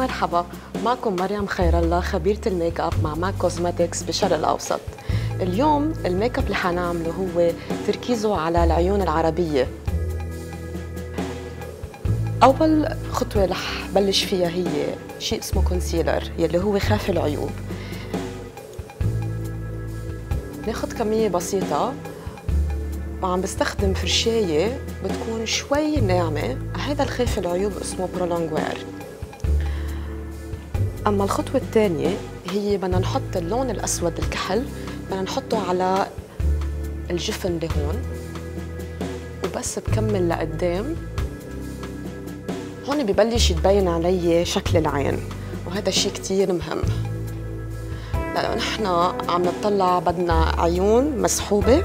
مرحبا معكم مريم خير الله خبيرة الميك أب مع MAC Cosmetics بالشرق الأوسط. اليوم الميك أب اللي حنعمله هو تركيزه على العيون العربية. أول خطوة رح بلش فيها هي شيء اسمه concealer يلي هو خافي العيوب. ناخد كمية بسيطة. وعم بستخدم فرشاية بتكون شوي ناعمة. هذا الخاف العيوب اسمه برولونغوير أما الخطوة الثانية هي بدنا نحط اللون الأسود الكحل بدنا نحطه على الجفن اللي هون وبس بكمل لقدام. هون ببلش يتبين علي شكل العين وهذا شيء كتير مهم. لأنه نحن عم نطلع بدنا عيون مسحوبة.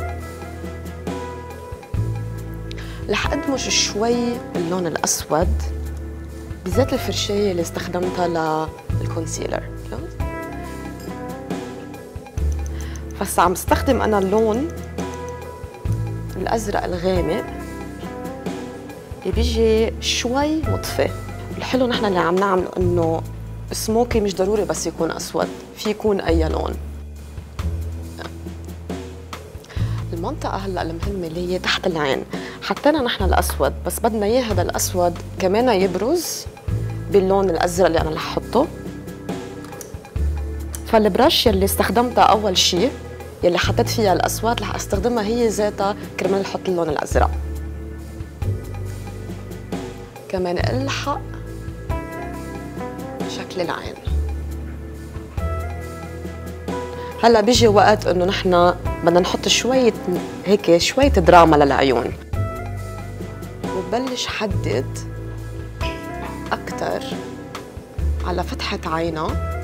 رح أدمج شوي اللون الأسود. بذات الفرشاية اللي استخدمتها لل concealer بس عم استخدم أنا اللون الأزرق الغامق اللي بيجي شوي مطفي الحلو نحن اللي عم نعمله إنه سموكي مش ضروري بس يكون أسود في يكون أي لون. المنطقة هلأ المهمة اللي هي تحت العين. حطينا نحن الأسود بس بدنا إياه هذا الأسود كمان يبرز باللون الأزرق اللي أنا رح أحطه. فالبرش يلي استخدمتها أول شيء يلي حطيت فيها الأسود رح أستخدمها هي ذاتها كرمال أحط اللون الأزرق. كمان ألحق شكل العين. هلأ بيجي وقت إنه نحن بدنا نحط شوية هيك شوية دراما للعيون. وبلش حدد أكثر على فتحة عينها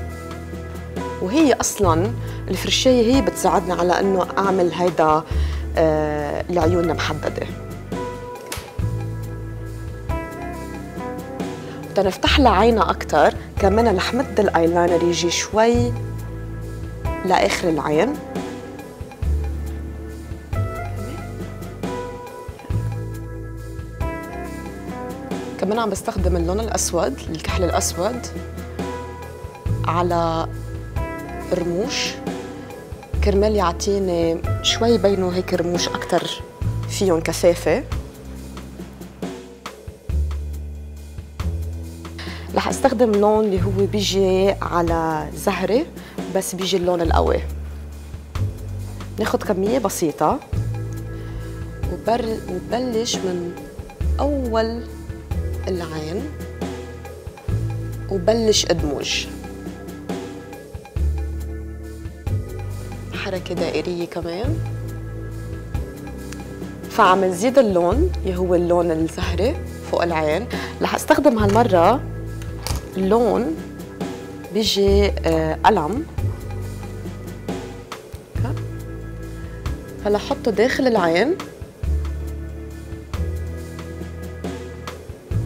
وهي أصلاً الفرشاية هي بتساعدنا على إنه أعمل هيدا آه لعيوننا محددة. تنفتح لها عينها أكثر كمان مد الأيلاينر يجي شوي لآخر العين. كمان عم بستخدم اللون الأسود الكحل الأسود على رموش كرمال يعطيني شوي بينوا هيك رموش أكتر فيهم كثافة. رح أستخدم لون اللي هو بيجي على زهرة بس بيجي اللون القوي. ناخد كمية بسيطة وبلش من أول العين وبلش أدمج. حركة دائرية كمان. فعم نزيد اللون اللي هو اللون الزهري فوق العين. رح أستخدم هالمرة لون بيجي آه، قلم هلا حطه داخل العين.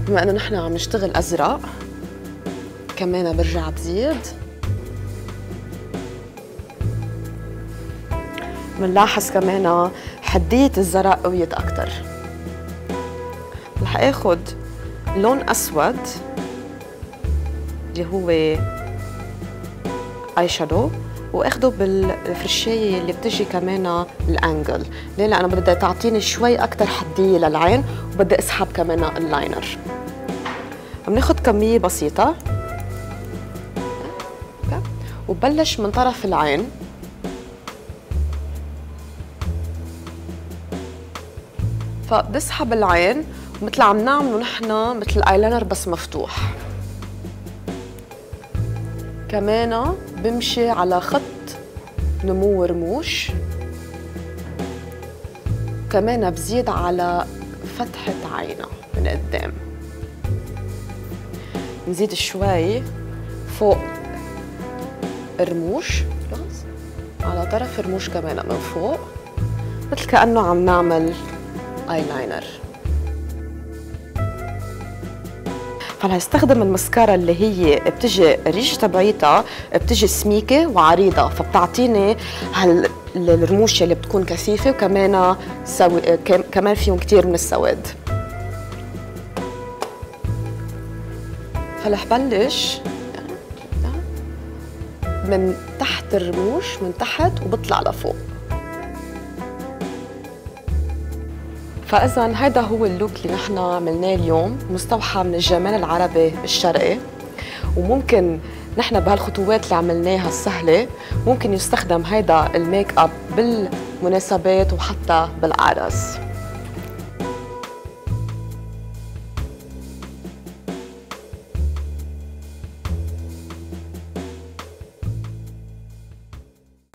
بما إنه نحن عم نشتغل أزرق كمان برجع بزيد. بنلاحظ كمان حدية الزرق قويت أكتر. رح آخد لون أسود اللي هو اي شادو وأخده بالفرشاية اللي بتجي كمان الأنجل. ليه؟ لأنه بدها تعطيني شوي أكثر حدية للعين وبدي أسحب كمان اللاينر عم ناخد كمية بسيطة. وبلش من طرف العين. فبسحب العين مثل عم نعمله نحن مثل الايلاينر بس مفتوح. كمان بمشي على خط نمو رموش كمان بزيد على فتحة عينها من قدام. نزيد شوي فوق الرموش على طرف الرموش كمان من فوق مثل كأنه عم نعمل ايلاينر فهستخدم المسكارا اللي هي بتجي الريش تبعيتها بتجي سميكة وعريضة فبتعطيني هال الرموش اللي بتكون كثيفة وكمان سو... كمان فيهم كثير من السواد. فرح بلش. من تحت الرموش من تحت وبطلع لفوق. فإذا هذا هو ال look اللي نحن عملناه اليوم مستوحى من الجمال العربي الشرقي. وممكن نحن بهالخطوات اللي عملناها السهلة ممكن يستخدم هيدا الميك اب بالمناسبات وحتى بالأعراس.